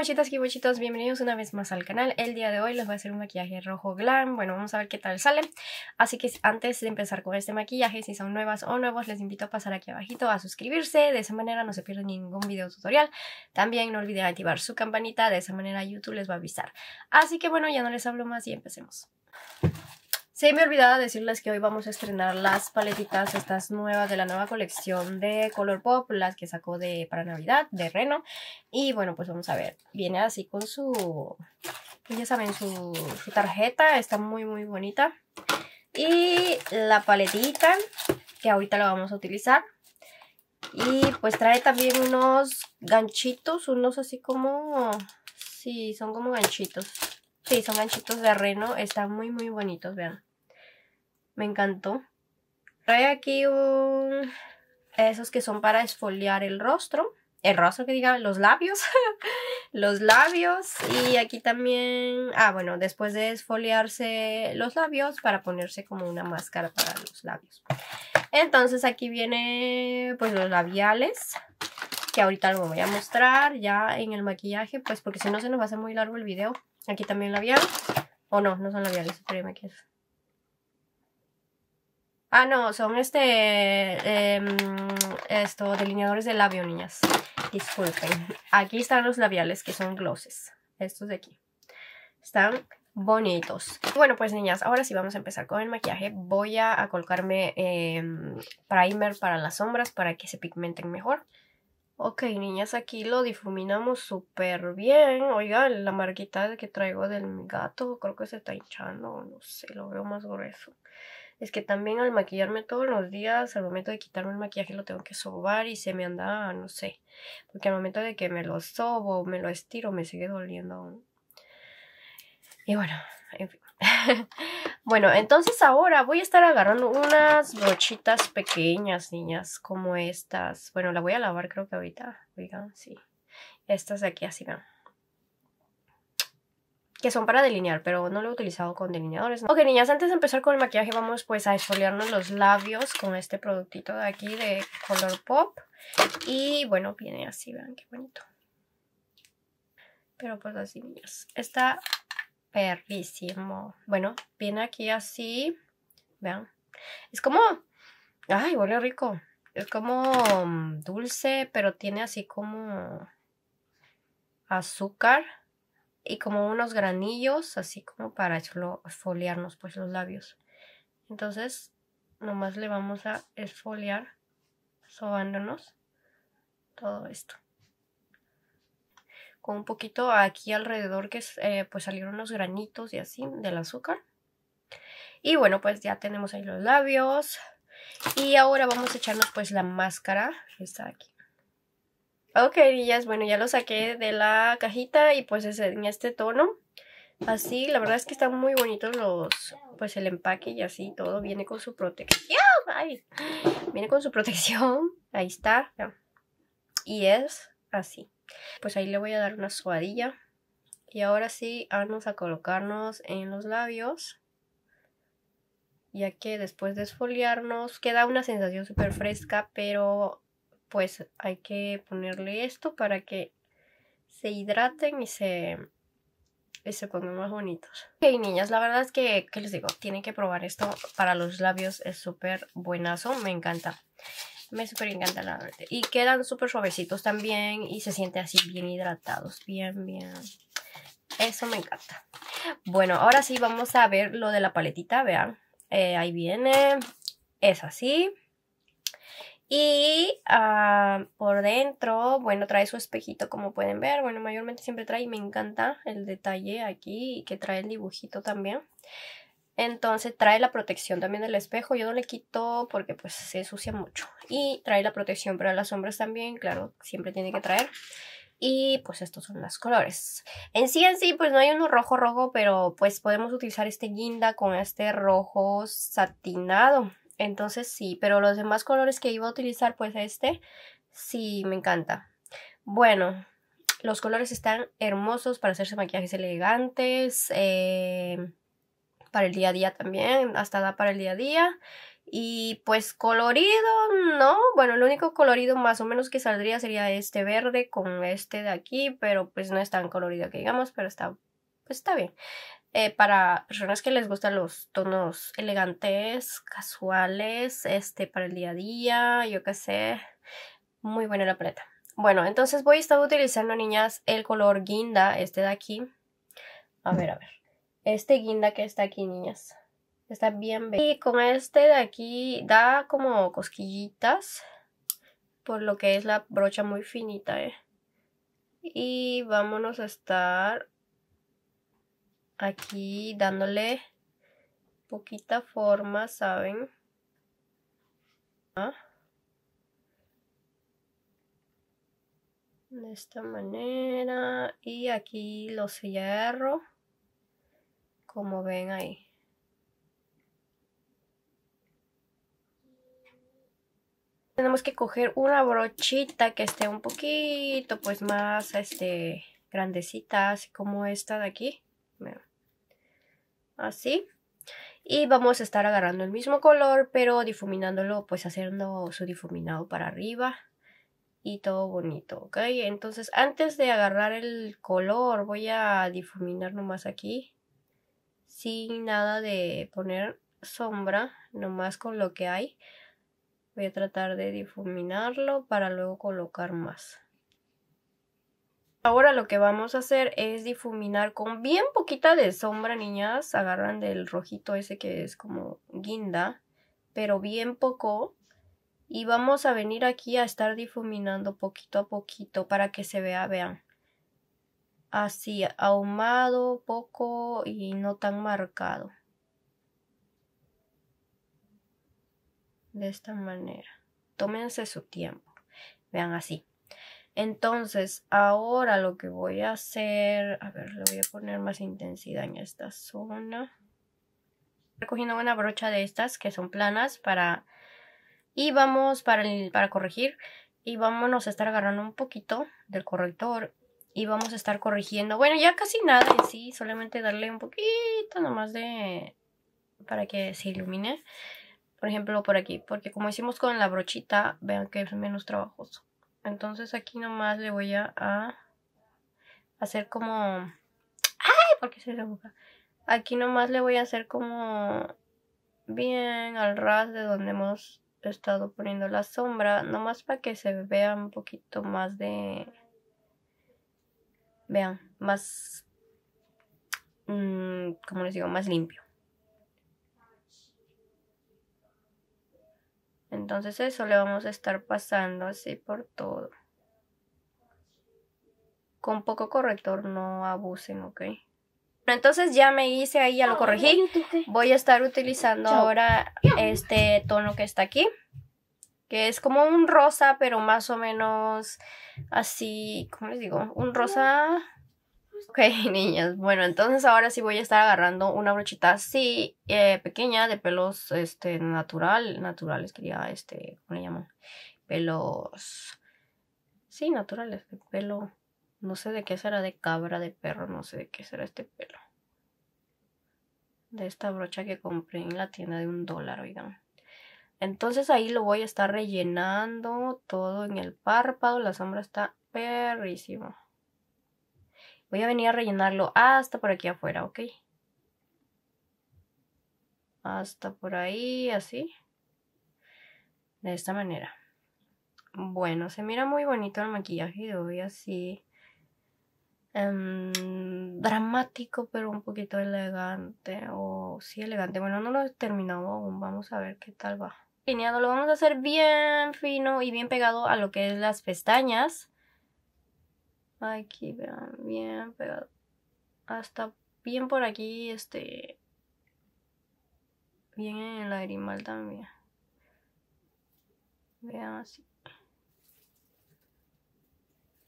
kimochitas, kimochitos, bienvenidos una vez más al canal. El día de hoy les voy a hacer un maquillaje rojo glam. Bueno, vamos a ver qué tal sale. Así que antes de empezar con este maquillaje, si son nuevas o nuevos, les invito a pasar aquí abajito a suscribirse. De esa manera no se pierden ningún video tutorial. También no olviden activar su campanita, de esa manera YouTube les va a avisar. Así que bueno, ya no les hablo más y empecemos. Se me olvidaba decirles que hoy vamos a estrenar las paletitas estas nuevas de la nueva colección de Color Pop, las que sacó de para Navidad, de Reno. Y bueno, pues vamos a ver. Viene así con su, pues ya saben, su, su tarjeta, está muy muy bonita. Y la paletita, que ahorita la vamos a utilizar. Y pues trae también unos ganchitos, unos así como... Sí, son como ganchitos. Sí, son ganchitos de reno. Están muy, muy bonitos, vean. Me encantó. Trae aquí. Esos que son para esfoliar el rostro. El rostro que diga, los labios. los labios. Y aquí también... Ah, bueno, después de esfoliarse los labios para ponerse como una máscara para los labios. Entonces aquí viene pues los labiales. Que ahorita lo voy a mostrar ya en el maquillaje. Pues porque si no se nos va a hacer muy largo el video. Aquí también labial. O no, no son labiales. Que es. Ah, no, son este, eh, esto, delineadores de labio, niñas. Disculpen. Aquí están los labiales, que son glosses. Estos de aquí. Están bonitos. Bueno, pues niñas, ahora sí vamos a empezar con el maquillaje. Voy a, colocarme eh, primer para las sombras para que se pigmenten mejor. Ok, niñas, aquí lo difuminamos súper bien. Oigan, la marquita que traigo del gato creo que se está hinchando. No sé, lo veo más grueso es que también al maquillarme todos los días, al momento de quitarme el maquillaje lo tengo que sobar y se me anda, no sé, porque al momento de que me lo sobo, me lo estiro, me sigue doliendo aún. Y bueno, en fin. bueno, entonces ahora voy a estar agarrando unas brochitas pequeñas, niñas, como estas. Bueno, la voy a lavar creo que ahorita. Oigan, sí. Estas de aquí así van que son para delinear, pero no lo he utilizado con delineadores. Ok, niñas, antes de empezar con el maquillaje vamos pues a esfoliarnos los labios con este productito de aquí de Color Pop. Y bueno, viene así, vean qué bonito. Pero pues así, niñas. Está perrísimo. Bueno, viene aquí así. Vean. Es como... Ay, huele rico. Es como mm, dulce, pero tiene así como azúcar y como unos granillos, así como para esfoliarnos pues los labios. Entonces, nomás le vamos a esfoliar sobándonos todo esto. Con un poquito aquí alrededor que eh, pues salieron unos granitos y así del azúcar. Y bueno, pues ya tenemos ahí los labios. Y ahora vamos a echarnos pues la máscara. Está aquí. Ok, niñas, bueno, ya lo saqué de la cajita y pues es en este tono. Así, la verdad es que están muy bonitos los, pues el empaque y así, todo viene con su protección. Ay, viene con su protección, ahí está. Y es así. Pues ahí le voy a dar una suadilla. Y ahora sí, vamos a colocarnos en los labios. Ya que después de esfoliarnos queda una sensación súper fresca, pero pues hay que ponerle esto para que se hidraten y se, se pongan más bonitos. Ok, niñas, la verdad es que, ¿qué les digo? Tienen que probar esto para los labios, es súper buenazo, me encanta. Me súper encanta la verdad. Y quedan súper suavecitos también y se siente así bien hidratados, bien, bien. Eso me encanta. Bueno, ahora sí vamos a ver lo de la paletita, vean. Eh, ahí viene, es así. Y ah, por dentro, bueno, trae su espejito como pueden ver. Bueno, mayormente siempre trae y me encanta el detalle aquí y que trae el dibujito también. Entonces trae la protección también del espejo. Yo no le quito porque pues se ensucia mucho. Y trae la protección para las sombras también. Claro, siempre tiene que traer. Y pues estos son los colores. En sí, en sí, pues no hay uno rojo rojo, pero pues podemos utilizar este guinda con este rojo satinado. Entonces sí, pero los demás colores que iba a utilizar, pues este, sí me encanta. Bueno, los colores están hermosos para hacerse maquillajes elegantes, eh, para el día a día también, hasta da para el día a día. Y pues colorido, no. Bueno, el único colorido más o menos que saldría sería este verde con este de aquí. Pero pues no es tan colorido que digamos, pero está, pues está bien. Eh, para personas que les gustan los tonos elegantes, casuales, este, para el día a día, yo qué sé. Muy buena la paleta. Bueno, entonces voy a estar utilizando, niñas, el color guinda, este de aquí. A ver, a ver. Este guinda que está aquí, niñas. Está bien bello. Y con este de aquí da como cosquillitas. Por lo que es la brocha muy finita, eh. Y vámonos a estar aquí dándole poquita forma, ¿saben? ¿Ah? De esta manera. Y aquí lo cierro. Como ven ahí. tenemos que coger una brochita que esté un poquito pues más este grandecita, así como esta de aquí. Así. Y vamos a estar agarrando el mismo color, pero difuminándolo, pues haciendo su difuminado para arriba. Y todo bonito, ¿ok? Entonces, antes de agarrar el color, voy a difuminar nomás aquí. Sin nada de poner sombra, nomás con lo que hay. Voy a tratar de difuminarlo para luego colocar más. Ahora lo que vamos a hacer es difuminar con bien poquita de sombra, niñas. Agarran del rojito ese que es como guinda, pero bien poco. Y vamos a venir aquí a estar difuminando poquito a poquito para que se vea, vean. Así, ahumado, poco y no tan marcado. de esta manera. Tómense su tiempo. Vean así. Entonces, ahora lo que voy a hacer, a ver, le voy a poner más intensidad en esta zona. Recogiendo una brocha de estas que son planas para... Y vamos para, para corregir. Y vámonos a estar agarrando un poquito del corrector. Y vamos a estar corrigiendo. Bueno, ya casi nada en sí. Solamente darle un poquito nomás de... Para que se ilumine por ejemplo por aquí, porque como hicimos con la brochita, vean que es menos trabajoso. Entonces aquí nomás le voy a, hacer como... ¡Ay! ¿Por qué se desaboca? Aquí nomás le voy a hacer como bien al ras de donde hemos estado poniendo la sombra, nomás para que se vea un poquito más de... Vean, más... Mmm, como les digo, más limpio. Entonces eso le vamos a estar pasando así por todo. Con poco corrector, no abusen, ¿ok? Entonces ya me hice ahí, ya lo corregí. Voy a estar utilizando ahora este tono que está aquí. Que es como un rosa, pero más o menos así, ¿cómo les digo? Un rosa Ok, niñas. Bueno, entonces ahora sí voy a estar agarrando una brochita así, eh, pequeña, de pelos, este, natural, naturales, quería, este, ¿cómo le llaman? Pelos, sí, naturales, de pelo, no sé de qué será, de cabra, de perro, no sé de qué será este pelo. De esta brocha que compré en la tienda de un dólar, oigan. Entonces ahí lo voy a estar rellenando todo en el párpado, la sombra está perrísima. Voy a venir a rellenarlo hasta por aquí afuera, ¿ok? Hasta por ahí, así. De esta manera. Bueno, se mira muy bonito el maquillaje de hoy, así. Em, dramático, pero un poquito elegante. O sí, elegante. Bueno, no lo he terminado aún. Vamos a ver qué tal va. Lineado, lo vamos a hacer bien fino y bien pegado a lo que es las pestañas. Aquí, vean, bien pegado. Hasta bien por aquí, este... Bien en el lagrimal también. Vean así.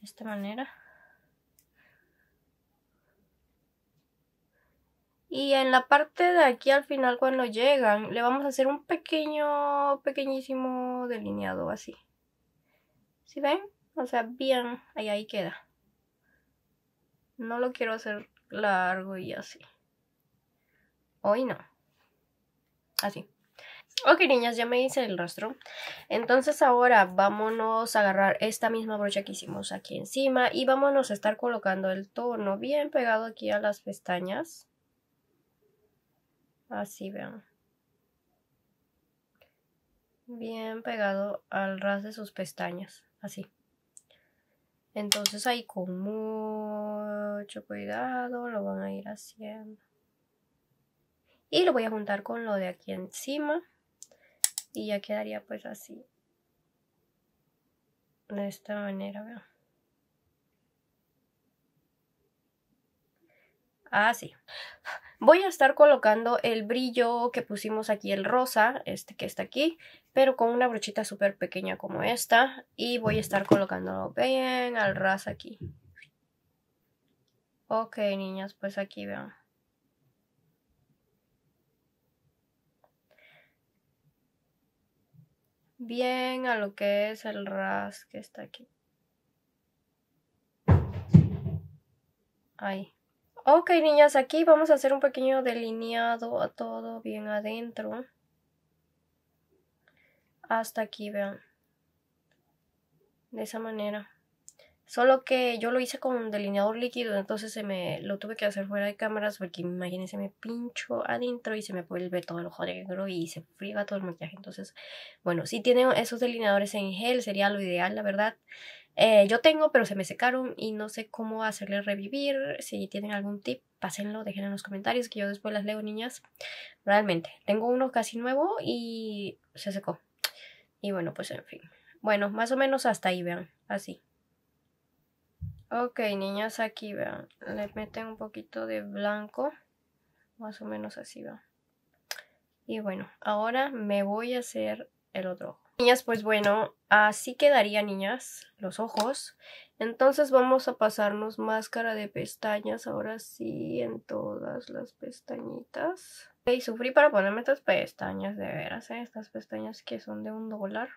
De esta manera. Y en la parte de aquí al final cuando llegan, le vamos a hacer un pequeño, pequeñísimo delineado así. ¿Sí ven? O sea, bien, ahí, ahí queda. No lo quiero hacer largo y así. Hoy no. Así. Ok, niñas, ya me hice el rastro. Entonces ahora vámonos a agarrar esta misma brocha que hicimos aquí encima y vámonos a estar colocando el tono bien pegado aquí a las pestañas. Así, vean. Bien pegado al ras de sus pestañas, así. Entonces ahí con mucho cuidado lo van a ir haciendo. Y lo voy a juntar con lo de aquí encima. Y ya quedaría pues así. De esta manera vean así voy a estar colocando el brillo que pusimos aquí el rosa este que está aquí pero con una brochita súper pequeña como esta y voy a estar colocándolo bien al ras aquí ok niñas pues aquí vean bien a lo que es el ras que está aquí. Ahí. Ok, niñas, aquí vamos a hacer un pequeño delineado a todo bien adentro. Hasta aquí, vean. De esa manera. Solo que yo lo hice con un delineador líquido, entonces se me lo tuve que hacer fuera de cámaras porque imagínense me pincho adentro y se me vuelve todo el ojo negro y se friega todo el maquillaje. Entonces, bueno, si tienen esos delineadores en gel sería lo ideal, la verdad. Eh, yo tengo, pero se me secaron y no sé cómo hacerle revivir. Si tienen algún tip, pásenlo, dejen en los comentarios que yo después las leo, niñas. Realmente, tengo uno casi nuevo y se secó. Y bueno, pues en fin. Bueno, más o menos hasta ahí, vean, así. Ok, niñas, aquí vean, le meten un poquito de blanco, más o menos así, va. Y bueno, ahora me voy a hacer el otro ojo. Niñas, pues bueno, así quedaría, niñas, los ojos. Entonces vamos a pasarnos máscara de pestañas, ahora sí, en todas las pestañitas. Ok, sufrí para ponerme estas pestañas, de veras, ¿eh? Estas pestañas que son de un dólar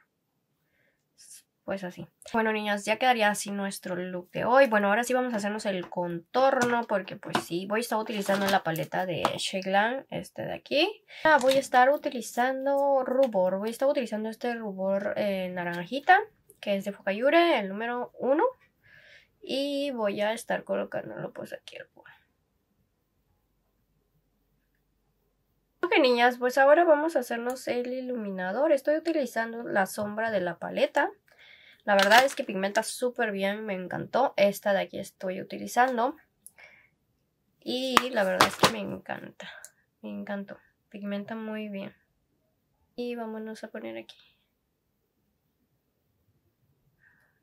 pues así. Bueno, niñas, ya quedaría así nuestro look de hoy. Bueno, ahora sí vamos a hacernos el contorno porque pues sí, voy a estar utilizando la paleta de Sheglan, este de aquí. Ah, voy a estar utilizando rubor, voy a estar utilizando este rubor eh, naranjita, que es de Focayure, el número 1. Y voy a estar colocándolo pues aquí el. Ok, niñas, pues ahora vamos a hacernos el iluminador. Estoy utilizando la sombra de la paleta. La verdad es que pigmenta súper bien, me encantó. Esta de aquí estoy utilizando. Y la verdad es que me encanta. Me encantó. Pigmenta muy bien. Y vámonos a poner aquí.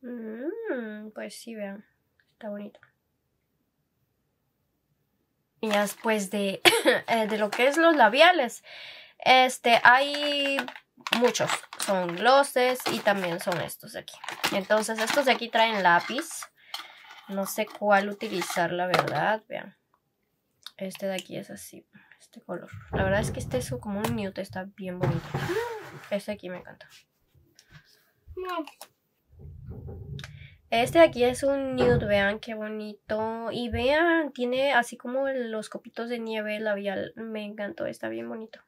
Mm, pues sí, vean. Está bonito. Y después de, eh, de lo que es los labiales. Este, hay muchos. Son glosses y también son estos de aquí. Entonces estos de aquí traen lápiz. No sé cuál utilizar, la verdad. Vean. Este de aquí es así. Este color. La verdad es que este es como un nude. Está bien bonito. Este de aquí me encanta. Este de aquí es un nude, vean qué bonito. Y vean, tiene así como los copitos de nieve labial. Me encantó, está bien bonito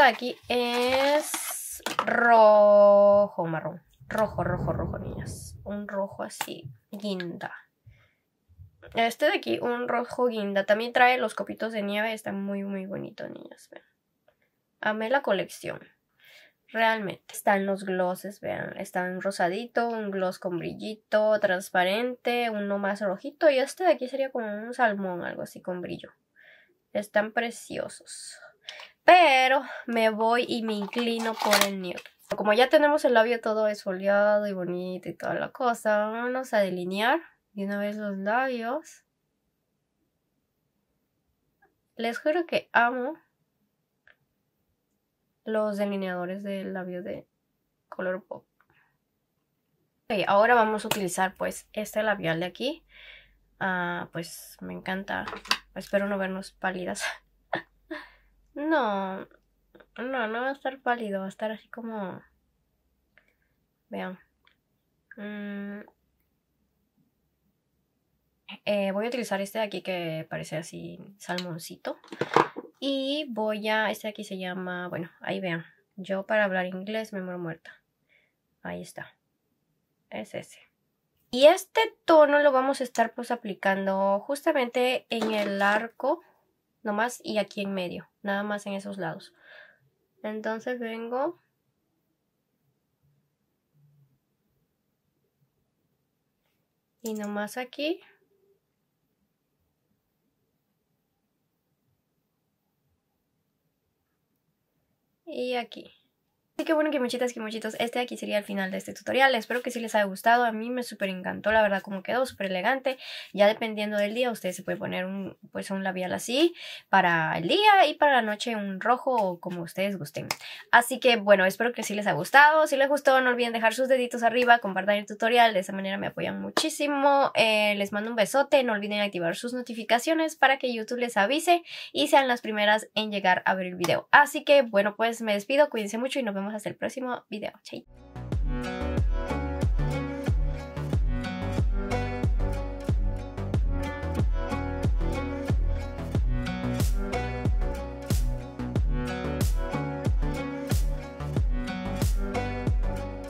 de aquí es rojo, marrón. Rojo, rojo, rojo, niñas. Un rojo así, guinda. Este de aquí, un rojo guinda. También trae los copitos de nieve. Está muy, muy bonito, niñas. Amé la colección. Realmente. Están los glosses, vean. Están rosadito, un gloss con brillito, transparente, uno más rojito. Y este de aquí sería como un salmón, algo así con brillo. Están preciosos. Pero me voy y me inclino por el nude. Como ya tenemos el labio todo esfoliado y bonito y toda la cosa, vamos a delinear de una vez los labios. Les juro que amo los delineadores del labio de color pop. Ok, ahora vamos a utilizar pues este labial de aquí. Ah, pues me encanta. Espero no vernos pálidas. No, no, no va a estar pálido, va a estar así como... Vean. Mm. Eh, voy a utilizar este de aquí que parece así salmoncito. Y voy a... Este de aquí se llama... Bueno, ahí vean. Yo para hablar inglés me muero muerta. Ahí está. Es ese. Y este tono lo vamos a estar pues aplicando justamente en el arco, nomás y aquí en medio, nada más en esos lados. Entonces vengo y nomás aquí y aquí. Así que bueno, que muchitos, este aquí sería el final de este tutorial. Espero que sí les haya gustado. A mí me súper encantó, la verdad, como quedó, súper elegante. Ya dependiendo del día, ustedes se pueden poner un, pues, un labial así para el día y para la noche un rojo o como ustedes gusten. Así que bueno, espero que sí les haya gustado. Si les gustó, no olviden dejar sus deditos arriba, compartan el tutorial. De esa manera me apoyan muchísimo. Eh, les mando un besote. No olviden activar sus notificaciones para que YouTube les avise y sean las primeras en llegar a ver el video. Así que bueno, pues me despido. Cuídense mucho y nos vemos hasta el próximo video. Chao.